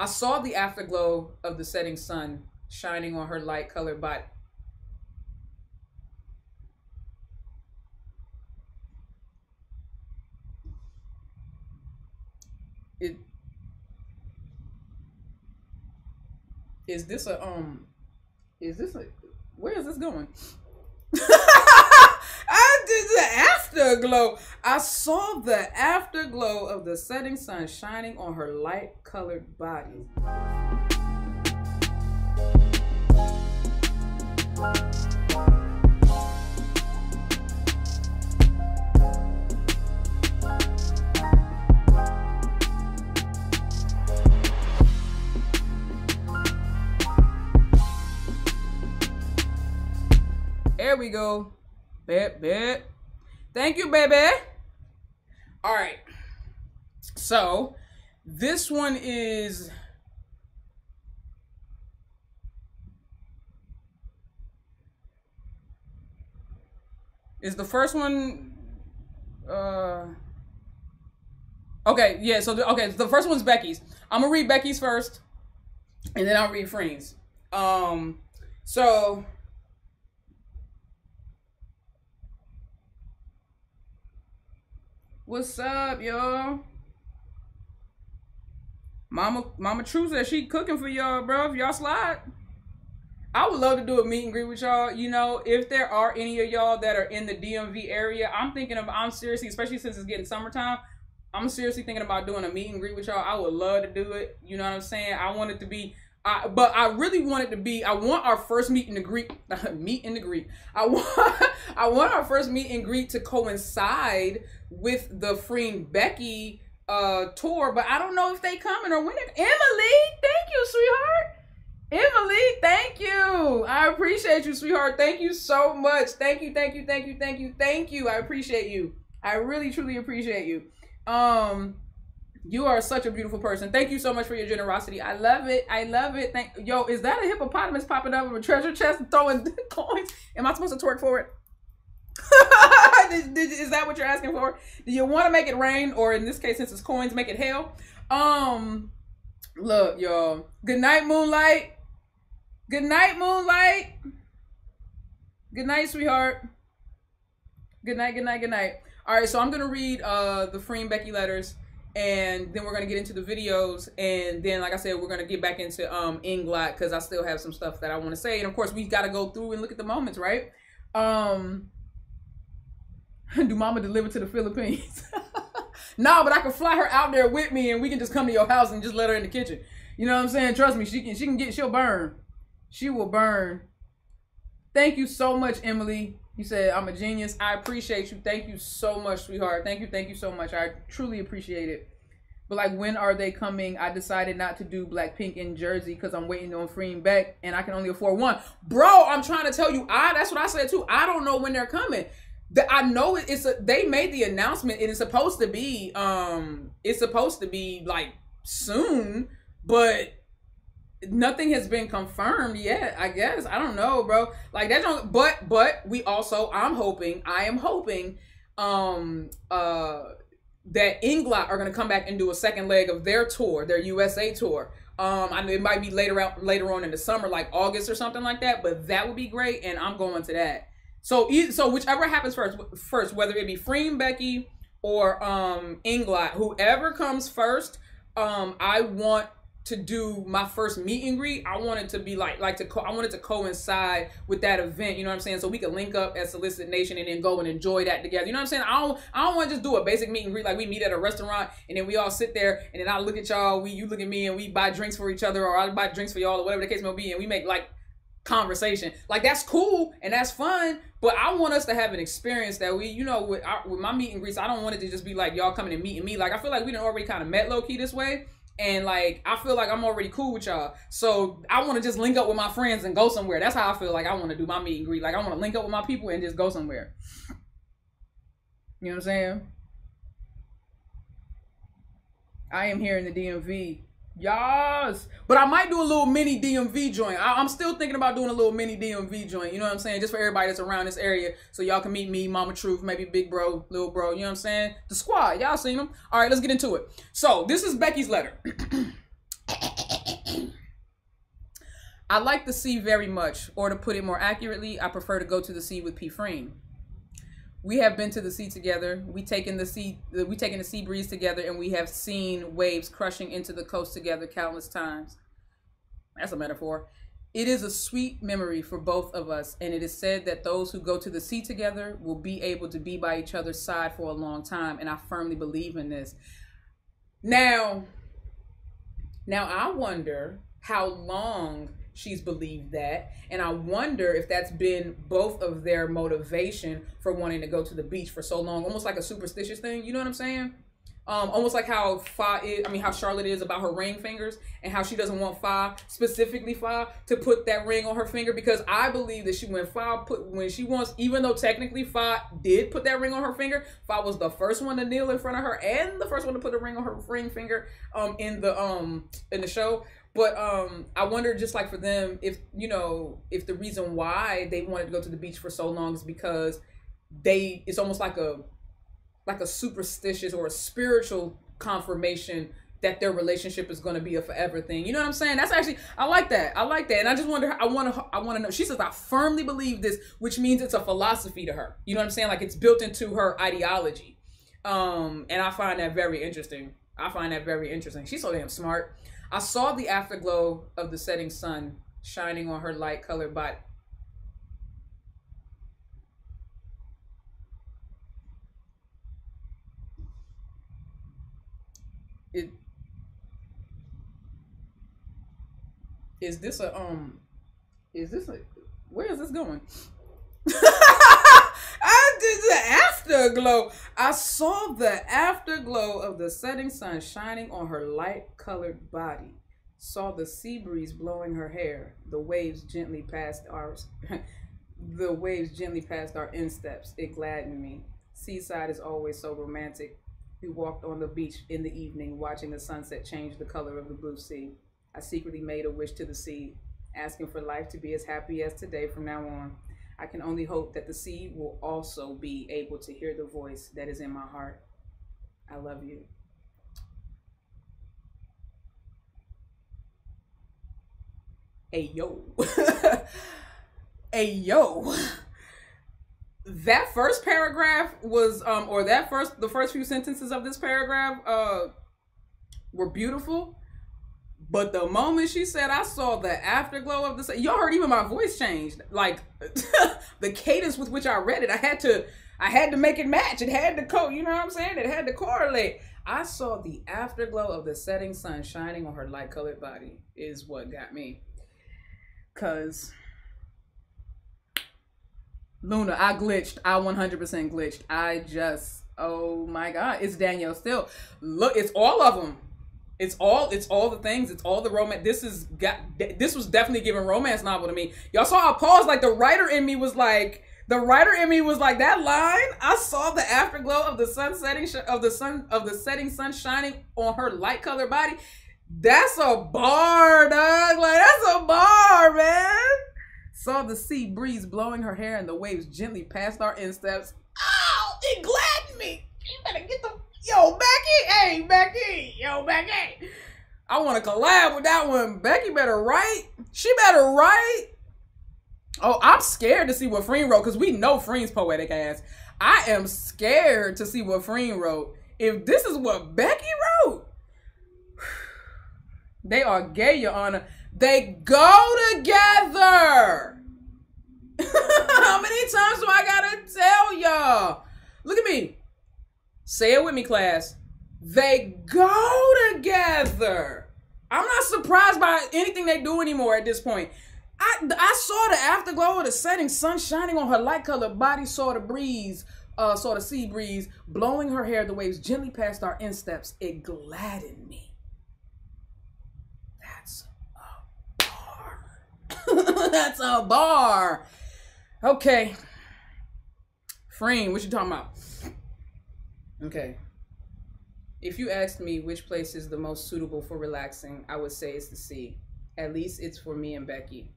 I saw the afterglow of the setting sun shining on her light colored body. It is this a um is this a where is this going? Did the afterglow. I saw the afterglow of the setting sun shining on her light colored body. There we go. Bet, bet. Thank you, baby. All right. So, this one is is the first one uh okay yeah so the, okay the first one's becky's i'm gonna read becky's first and then i'll read Freen's. um so what's up y'all mama mama true said she cooking for y'all bro if y'all slide I would love to do a meet and greet with y'all. You know, if there are any of y'all that are in the DMV area, I'm thinking of, I'm seriously, especially since it's getting summertime, I'm seriously thinking about doing a meet and greet with y'all. I would love to do it. You know what I'm saying? I want it to be, I, but I really want it to be, I want our first meet and greet, meet and greet. I want, I want our first meet and greet to coincide with the Freen Becky uh tour, but I don't know if they coming or when. Emily, thank you, sweetheart. Emily, thank you. I appreciate you, sweetheart. Thank you so much. Thank you, thank you, thank you, thank you, thank you. I appreciate you. I really, truly appreciate you. Um, you are such a beautiful person. Thank you so much for your generosity. I love it. I love it. Thank yo, is that a hippopotamus popping up of a treasure chest and throwing coins? Am I supposed to twerk for it? is that what you're asking for? Do you want to make it rain, or in this case, since it's coins, make it hail? Um, look, y'all. Good night, moonlight. Good night, Moonlight. Good night, sweetheart. Good night, good night, good night. All right, so I'm gonna read uh, the Freen and Becky letters, and then we're gonna get into the videos, and then, like I said, we're gonna get back into um EngLot because I still have some stuff that I want to say, and of course, we got to go through and look at the moments, right? Um, do Mama deliver to the Philippines? no, but I can fly her out there with me, and we can just come to your house and just let her in the kitchen. You know what I'm saying? Trust me, she can. She can get. She'll burn. She will burn. Thank you so much, Emily. You said I'm a genius. I appreciate you. Thank you so much, sweetheart. Thank you, thank you so much. I truly appreciate it. But like, when are they coming? I decided not to do Blackpink in Jersey because I'm waiting on freeing back, and I can only afford one. Bro, I'm trying to tell you. I that's what I said too. I don't know when they're coming. The, I know it's a, they made the announcement. and It is supposed to be um it's supposed to be like soon, but nothing has been confirmed yet i guess. I don't know bro. Like that don't but but we also i'm hoping i am hoping um uh that EngLot are going to come back and do a second leg of their tour their usa tour. Um i mean it might be later out later on in the summer like august or something like that but that would be great and i'm going to that. So so whichever happens first first whether it be Freen becky or um EngLot whoever comes first um i want to do my first meet and greet, I wanted to be like like to co- I wanted to coincide with that event. You know what I'm saying? So we could link up at Solicit Nation and then go and enjoy that together. You know what I'm saying? I don't I don't want to just do a basic meet and greet like we meet at a restaurant and then we all sit there and then I look at y'all, we you look at me and we buy drinks for each other or I buy drinks for y'all or whatever the case may be and we make like conversation. Like that's cool and that's fun, but I want us to have an experience that we, you know, with our, with my meet and greets, I don't want it to just be like y'all coming and meeting me. Like I feel like we done already kind of met low key this way and like I feel like I'm already cool with y'all. So I want to just link up with my friends and go somewhere. That's how I feel like I want to do my meet and greet. Like I want to link up with my people and just go somewhere. You know what I'm saying? I am here in the DMV Yes. But I might do a little mini DMV joint. I, am still thinking about doing a little mini DMV joint. You know what I'm saying? Just for everybody that's around this area. So y'all can meet me, Mama Truth, maybe Big Bro, Little Bro. You know what I'm saying? The squad. Y'all seen them. All right, let's get into it. So this is Becky's letter. I like the sea very much, or to put it more accurately, I prefer to go to the sea with P. Freen. We have been to the sea together. We taken the sea, we taken the sea breeze together, and we have seen waves crushing into the coast together countless times. That's a metaphor. It is a sweet memory for both of us, and it is said that those who go to the sea together will be able to be by each other's side for a long time, and I firmly believe in this. Now, now I wonder how long she's believed that, and I wonder if that's been both of their motivation for wanting to go to the beach for so long, almost like a superstitious thing. You know what I'm saying? Um, almost like how Fa is, I mean, how Charlotte is about her ring fingers and how she doesn't want Fa, specifically Fa, to put that ring on her finger because I believe that she, when Fa put, when she wants, even though technically Fa did put that ring on her finger, Fa was the first one to kneel in front of her and the first one to put a ring on her ring finger, um, in the, um, in the show. But um, I wonder, just like for them, if you know, if the reason why they wanted to go to the beach for so long is because they, it's almost like a like a superstitious or a spiritual confirmation that their relationship is going to be a forever thing. You know what I'm saying? That's actually I like that. I like that. And I just wonder I want to I want to know. She says I firmly believe this, which means it's a philosophy to her. You know what I'm saying? Like it's built into her ideology. Um and I find that very interesting. I find that very interesting. She's so damn smart. I saw the afterglow of the setting sun shining on her light colored body. it is this a um is this a where is this going did the afterglow. I saw the afterglow of the setting sun shining on her light colored body. Saw the sea breeze blowing her hair. The waves gently passed our the waves gently passed our insteps. It gladdened me. Seaside is always so romantic. We walked on the beach in the evening, watching the sunset change the color of the blue sea. I secretly made a wish to the sea, asking for life to be as happy as today from now on. I can only hope that the sea will also be able to hear the voice that is in my heart. I love you. Hey, yo. hey, yo that first paragraph was um or that first the first few sentences of this paragraph uh were beautiful but the moment she said i saw the afterglow of the sun," y'all heard even my voice changed like the cadence with which i read it i had to i had to make it match it had to co you know what i'm saying it had to correlate i saw the afterglow of the setting sun shining on her light colored body is what got me because Luna, I glitched. I 100% glitched. I just, oh my God, it's Danielle still. Look, it's all of them. It's all, it's all the things. It's all the romance. This is got. This was definitely giving romance novel to me. Y'all saw a pause. Like the writer in me was like, the writer in me was like that line. I saw the afterglow of the sun setting of the sun of the setting sun shining on her light colored body. That's a bar, dog. Like that's a bar, man. Saw the sea breeze blowing her hair and the waves gently past our insteps. Oh, it gladdened me. You better get the yo Becky. Hey Becky, yo Becky. I want to collab with that one. Becky better write. She better write. Oh, I'm scared to see what Freen wrote because we know Freen's poetic ass. I am scared to see what Freen wrote. If this is what Becky wrote, they are gay, Your Honor. They go together. How many times do I gotta tell y'all? Look at me. Say it with me, class. They go together. I'm not surprised by anything they do anymore at this point. I, I saw the afterglow of the setting sun shining on her light colored body, saw the breeze, uh, saw the sea breeze blowing her hair, the waves gently past our insteps. It gladdened me. That's a bar. That's a bar. Okay. Freen, what you talking about? Okay. If you asked me which place is the most suitable for relaxing, I would say it's the sea. At least it's for me and Becky.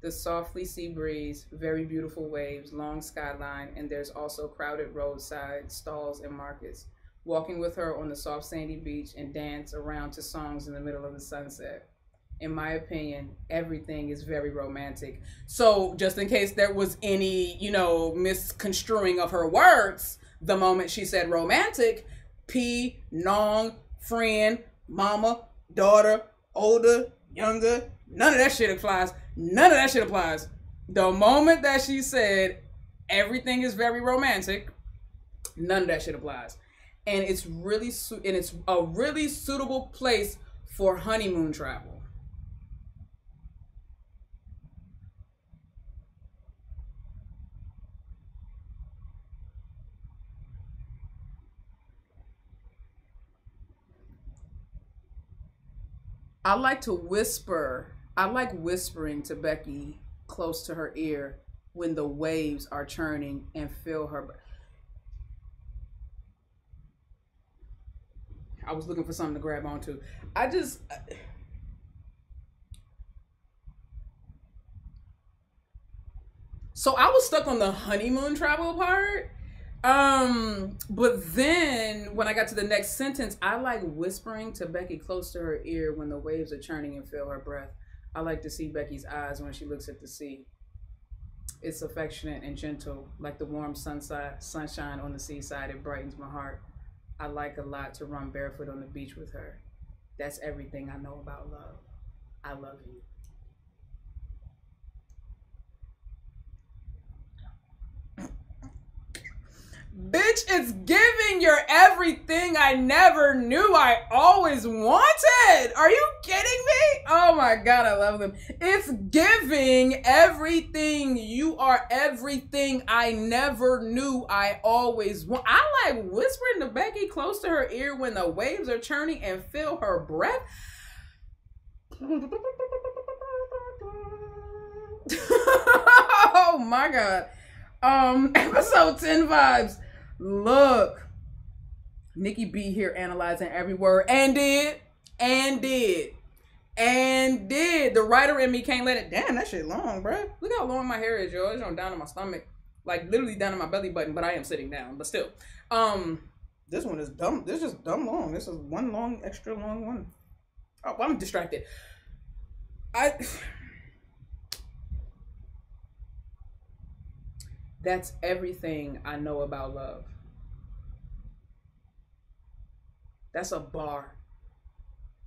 The softly sea breeze, very beautiful waves, long skyline, and there's also crowded roadside stalls and markets. Walking with her on the soft sandy beach and dance around to songs in the middle of the sunset. in my opinion, everything is very romantic. So, just in case there was any, you know, misconstruing of her words, the moment she said romantic, P, Nong, friend, mama, daughter, older, younger, none of that shit applies. None of that shit applies. The moment that she said everything is very romantic, none of that shit applies. And it's really su- and it's a really suitable place for honeymoon travel. I like to whisper. I like whispering to Becky close to her ear when the waves are churning and feel her. I was looking for something to grab onto. I just. Uh, so I was stuck on the honeymoon travel part um, but then when I got to the next sentence, I like whispering to Becky close to her ear when the waves are churning and feel her breath. I like to see Becky's eyes when she looks at the sea. It's affectionate and gentle, like the warm sunside, sunshine on the seaside. It brightens my heart. I like a lot to run barefoot on the beach with her. That's everything I know about love. I love you. Bitch, it's giving your everything I never knew I always wanted. Are you kidding me? Oh my God, I love them. It's giving everything. You are everything I never knew I always want. I like whispering to Becky close to her ear when the waves are churning and feel her breath. oh my God. Um, episode 10 vibes. Look, Nikki B here analyzing every word and did, and did, and did. The writer in me can't let it. Damn, that shit long, bro. Look how long my hair is, yo. It's on down to my stomach, like literally down to my belly button. But I am sitting down. But still, um, this one is dumb. This is dumb long. This is one long, extra long one. Oh, I'm distracted. I. That's everything I know about love. That's a bar.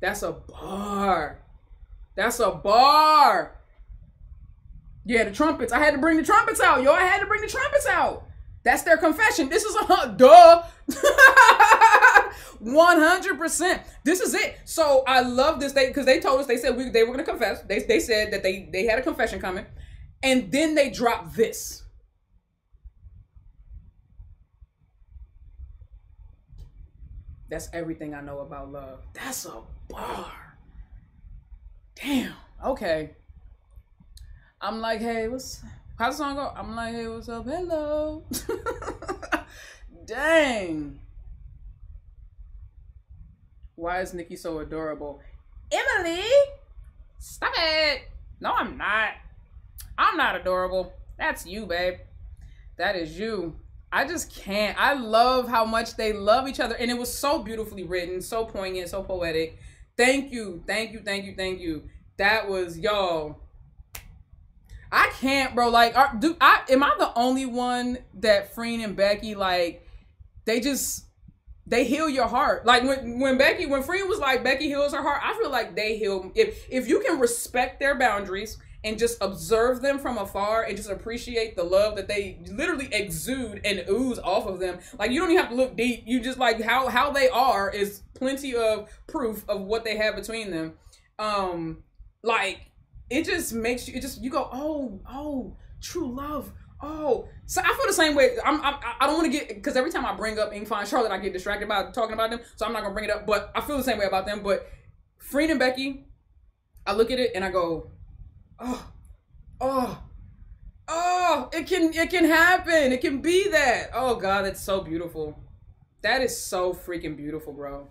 That's a bar. That's a bar. Yeah, the trumpets. I had to bring the trumpets out. Yo, I had to bring the trumpets out. That's their confession. This is a duh. 100%. This is it. So I love this they because they told us they said we they were going to confess. They they said that they they had a confession coming. And then they dropped this. That's everything I know about love. That's a bar. Damn. Okay. I'm like, hey, what's how's the song go? I'm like, hey, what's up? Hello. Dang. Why is Nikki so adorable? Emily, stop it. No, I'm not. I'm not adorable. That's you, babe. That is you. I just can't. I love how much they love each other. And it was so beautifully written, so poignant, so poetic. Thank you, thank you, thank you, thank you. That was y'all. I can't, bro. Like, are, do I am I the only one that Freen and Becky like? They just they heal your heart. Like when when Becky when Freen was like Becky heals her heart. I feel like they heal if if you can respect their boundaries and just observe them from afar and just appreciate the love that they literally exude and ooze off of them. Like you don't even have to look deep. You just like how how they are is plenty of proof of what they have between them. Um like it just makes you it just you go, "Oh, oh, true love." Oh, so I feel the same way. I'm, I'm I don't want to get because every time I bring up Ink Charlotte, I get distracted by talking about them. So I'm not gonna bring it up. But I feel the same way about them. But Freen and Becky, I look at it and I go, oh, oh, oh, it can it can happen. It can be that. Oh God, that's so beautiful. That is so freaking beautiful, bro.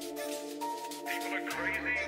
People are crazy.